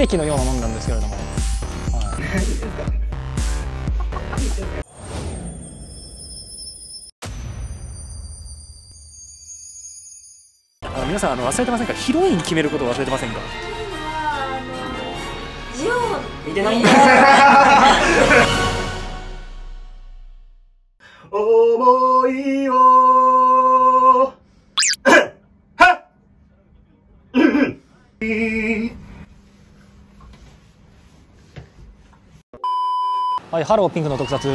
奇跡のようなもんなんですけれども、はい。あの皆さんあの忘れてませんか？ヒロイン決めることを忘れてませんか？ジオ見てないん思いをはっはいハローピンクの特撮。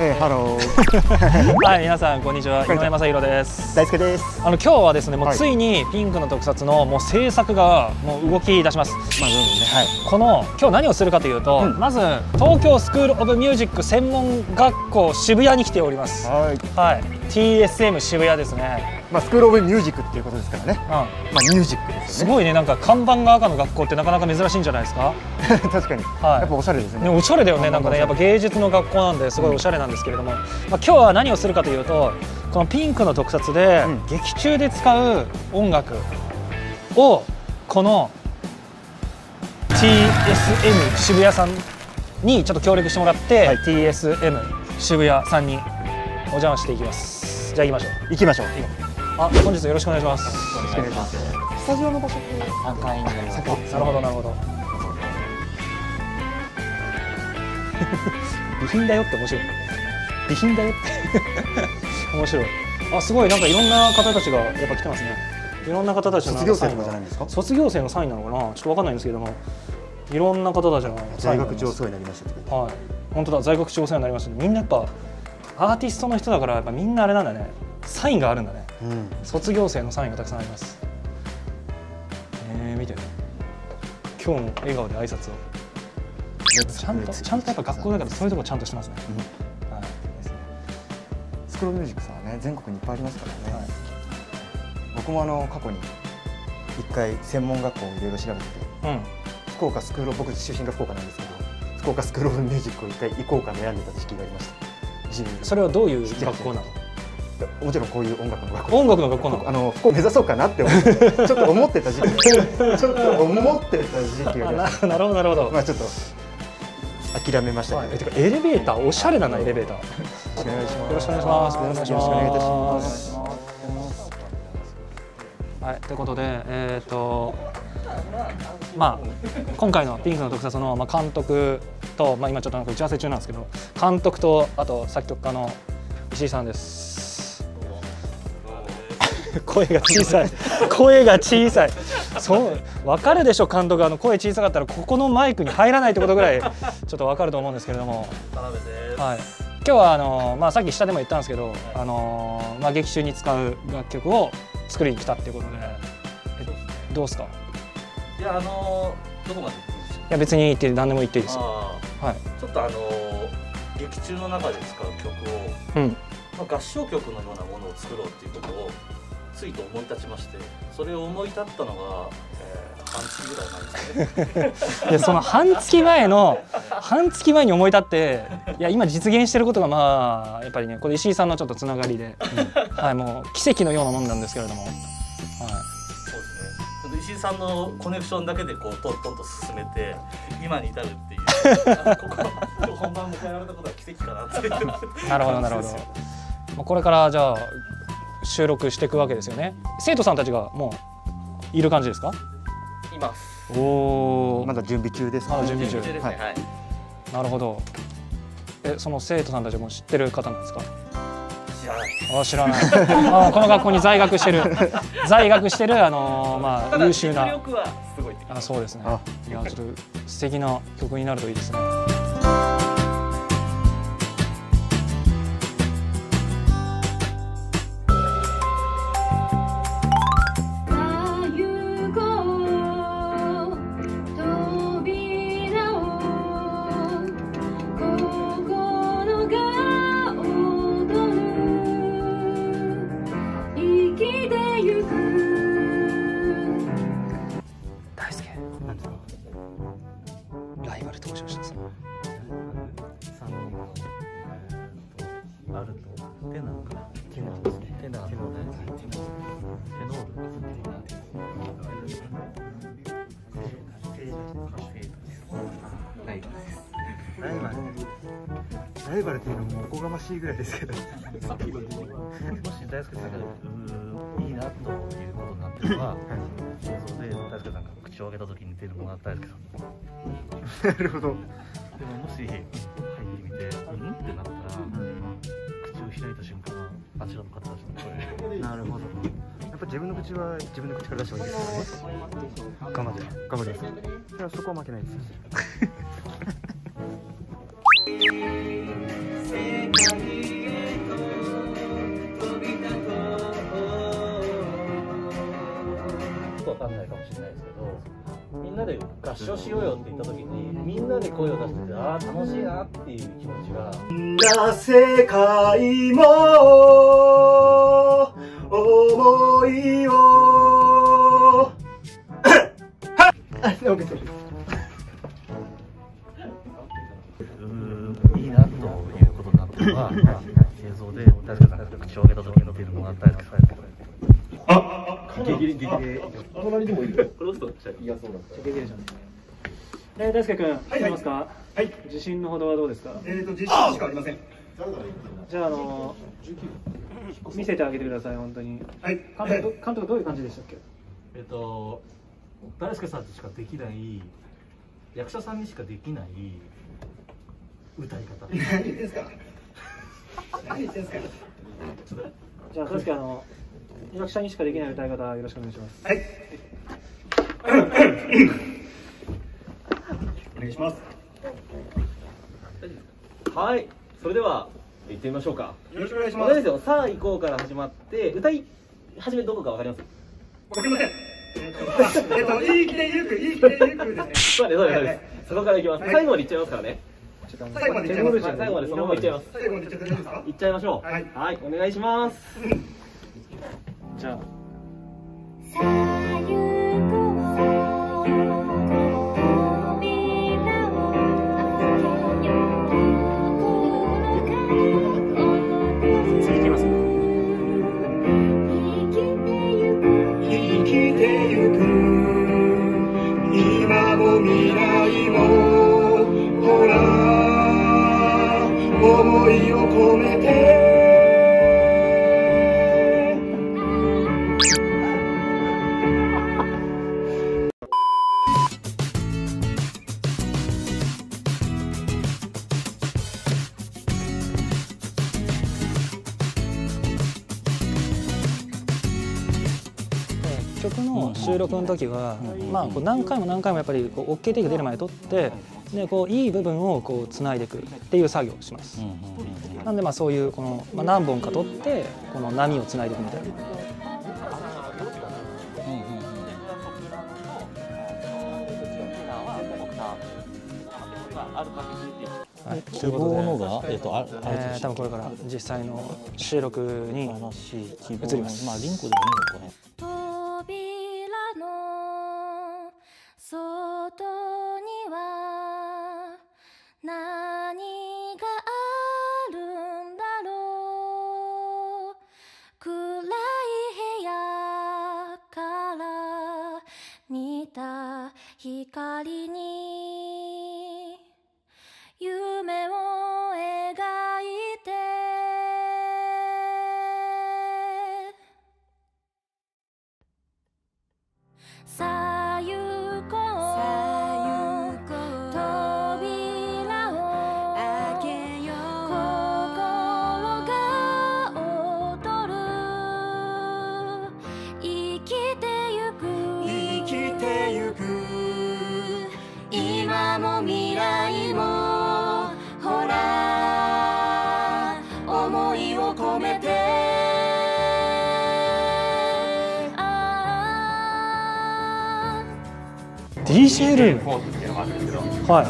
えー、ハロー。はい皆さんこんにちは。井上正弘です。大輔です。あの今日はですねもうはい。ついにピンクの特撮のもう制作がもう動き出します。まあどうぞね。はい。この今日何をするかというと、うん。まず東京スクール・オブ・ミュージック専門学校渋谷に来ております。はい。はい TSM 渋谷ですね。まあスクールオブミュージックっていうことですからね。うん。まあミュージックですよね。すごいねなんか看板が赤の学校ってなかなか珍しいんじゃないですか？確かに、はい。やっぱおしゃれですね。ね、おしゃれだよねなんかねやっぱ芸術の学校なんですごいおしゃれなんですけれども、まあ、今日は何をするかというとこのピンクの特撮でうん。劇中で使う音楽をこの TSM 渋谷さんにちょっと協力してもらって、はい。TSM 渋谷さんにお邪魔していきますじゃあ行きましょう。行きましょう。あ本日よろしくお願いします。よろしくお願いします。スタジオの場所って3階になります。なるほどなるほど。備品だよって面白い。備品だよって。面白い。あすごいなんかいろんな方たちがやっぱ来てますね。いろんな方たちの卒業生とかじゃないんですか？卒業生のサインなのかな？ちょっとわかんないんですけどもいろんな方たちのサイ在学中お世話になりましたはい。本当だ在学中お世話になりましたね。みんなやっぱアーティストの人だからやっぱみんなあれなんだね。サインがあるんだね。うん。卒業生のサインがたくさんあります。えー、見て今日も笑顔で挨拶を。ちゃんとちゃんとやっぱ学校だからそういうとこちゃんとしてますね、はい。ですねスクールミュージックさんはね全国にいっぱいありますからね、はい。僕もあの過去に一回専門学校をいろいろ調べてて。うん。福岡スクール僕出身が福岡なんですけど福岡スクールミュージックを一回行こうか悩んでた時期がありましたそれはどういう学校なの？もちろんこういう音楽の学校。音楽の学校なの？あの福岡目指そうかなって思って ちょっと思ってた時期。ちょっと思ってた時期がななるほどなるほど、たまあちょっと諦めましたけど、はい。エレベーターおしゃれだなエレベーター。お願いします。よろしくお願いします。よろしくお願いいたします。はい、ということで、えーとまあ、今回のピンクの特撮の、まあ、監督と、まあ、今ちょっとなんか打ち合わせ中なんですけど監督とあと作曲家の石井さんです。声が小さい。声が小さい。そう分かるでしょ監督。あの声小さかったらここのマイクに入らないってことぐらいちょっと分かると思うんですけれども。はい、今日はあの、まあ、さっき下でも言ったんですけど、あのまあ、劇中に使う楽曲を作りに来たっていうことでえどうですか？いや、あのー、どこまで行くんでしょういや別に言って何でも言っていいですよ。あはい。ーちょっとあのー、劇中の中で使う曲を、うん。まあ、合唱曲のようなものを作ろうっていうことをついと思い立ちましてそれを思い立ったのが、えー、半月ぐらい前ですね。でその半月前の半月前に思い立っていや今実現してることがまあやっぱりねこれ石井さんのちょっとつながりで、はい、もう奇跡のようなもんなんですけれども、はい、石井さんのコネクションだけでこうトントンと進めて今に至るっていう。あ ここ今日本番迎えられたことは奇跡かなっていう。なるほどなるほど、まあ、これからじゃあ収録していくわけですよね。生徒さんたちがもういる感じですか？います。おおまだ準備中ですまだ準備中。ですねはい、なるほど。えその生徒さんたちも知ってる方なんですか？あ知らない。あこの学校に在学してる。在学してるあのーまあ優秀な。実力はすごいあそうですね。あ。いやちょっと素敵な曲になるといいですねノールライバルライバルっていうのもおこがましいぐらいですけどもし大輔さんがいいなということになってれば映像で大輔さんが口を開けた時に出るものが大輔さんなるほどでももし入ってみてうんってなったら口を開いた瞬間あちらの方たちの声なるほど。自分の口は自分の口から出した方がいいですよね頑張って頑張りますいやそこは負けないですよちょっとわかんないかもしれないですけどみんなで合唱しようよって言った時にみんなで声を出しててああ楽しいなっていう気持ちが。な世界も。思いをはい、いいなということになったのは映像で大輔さんが口を開けた時の出るのが大輔さんやってくれえー、大輔君、聞こえますか。はい自信のほどはどうですか。えっ、と実習しかありませんじゃあ、あの見せてあげてください、本当に。はい。監督、ど監督どういう感じでしたっけ？えっと大輔さんにしかできない役者さんにしかできない歌い方。何言ってんすか？何言ってんすか？じゃあ、確かあの役者にしかできない歌い方、よろしくお願いします。はい。お願いします。はい、それでは行ってみましょうか。よろしくお願いしおますですよ。さあ行こうから始まって、歌い始めどこかわかります？わかりませんえっ、とあえっ、と生きてゆく生きてゆくですねそうです、そうです、そこから行きます。はい最後まで行っちゃいますからね。最後までいっちゃいますはい最後までそのまま行っちゃいます。最後までいっちゃって大丈夫ですか？行っちゃいましょう。はいはい、お願いします。じゃあ。思いを込めて。曲の収録の時は、まあ、こう何回も何回もやっぱりこう OK テイク出るまで撮ってでこういい部分をこうつないでいくっていう作業をします。なんでまあそういうこの、まあ、何本か撮ってこの波をつないでいくみたいな。はい、ということでのが、えっと、あ、あえー、多分これから実際の収録に移りますまあ、リンクでもいいのかね。光あ DJ ル。ームはい。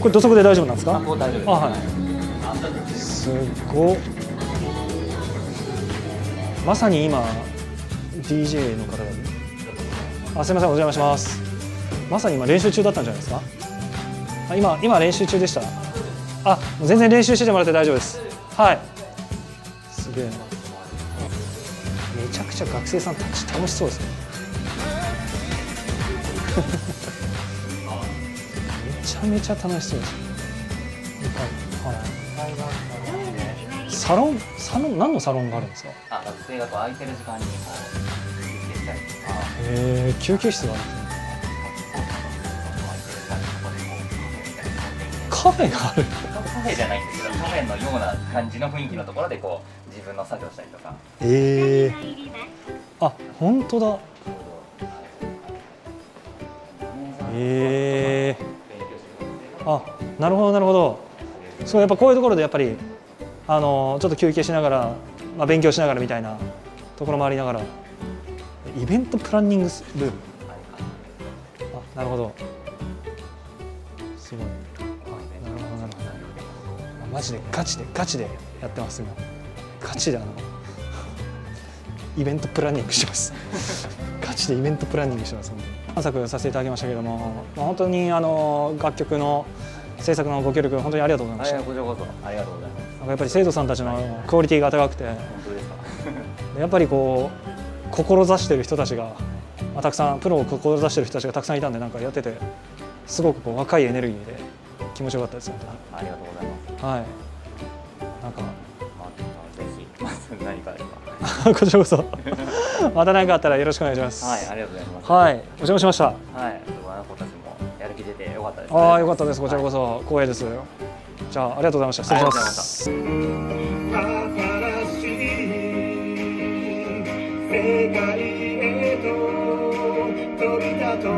これ土足で大丈夫なんですか？あはい。すごまさに今 DJ の方が。あすみませんお邪魔します。まさに今練習中だったんじゃないですか？あ今今練習中でした。あ全然練習しててもらって大丈夫です。はい。すげえめちゃくちゃ学生さんたち楽しそうですね。めちゃめちゃ楽しそうです。はい、サロンサロン何のサロンがあるんですかあ学生がこう空い。てる時間にこう休憩したりとかへえ救急室があるんですねカフェがあるカフェじゃない。んですけどカフェのような感じの雰囲気のところでこう自分の作業したりとかええあ本当だええあなるほどなるほど。そうやっぱこういうところでやっぱりあのちょっと休憩しながら、まあ、勉強しながらみたいなところもありながらイベントプランニングルーム。あなるほど。すごい。あなるほどなるほど。マジでガチでガチでやってます今。ガチであのイベントプランニングしてます。ガチでイベントプランニングしてます本当に。探索させていただきましたけども、まあ、本当にあの楽曲の制作のご協力本当にありがとうございました。こちらこそ。ありがとうございます。なんかやっぱり生徒さんたちのクオリティが高くて。本当ですか？やっぱりこう志してる人たちが、まあ、たくさんプロを志してる人たちがたくさんいたんでなんかやっててすごくこう若いエネルギーで気持ちよかったです本ありがとうございます。はい。なんかまあぜひ 何か こちらこそ。また何かあったらよろしくお願いします。はいありがとうございます。はいお邪魔しました。はいあの子たちもやる気出てよかったですああよかったです。こちらこそそ光栄ですじゃあありがとうございました。失礼します。新しい世界へと飛び立とう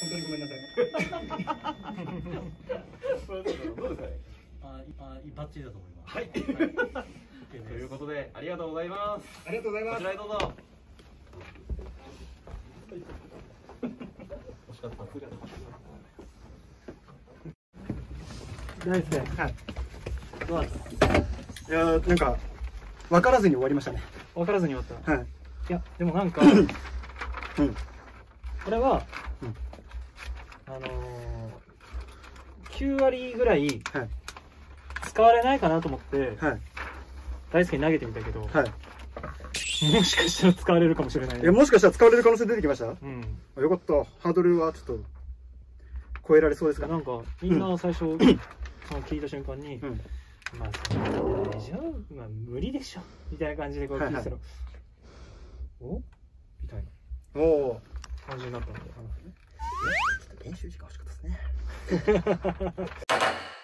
本当にごめんなさい。どうですかねああバッチリだと思いますはい ということでありがとうございますありがとうございますこち。らへどうぞないですね。はい。どうだったいやーなんか分からずに終わりましたね。分からずに終わったはい。いやでもなんか、うんこれは、うんあのー、9割ぐらいはい。使われないかなと思って、はい。大輔に投げてみたけど、はい。もしかしたら使われるかもしれない。いやもしかしたら使われる可能性出てきました？うん。あよかった。ハードルはちょっと超えられそうですか。なんかみんな最初、その聞いた瞬間に、うん。まあ大丈夫？まあ無理でしょ？みたいな感じでこう聞いてたら、お？みたいなおお感じになったんで編集時間欲しかったですね。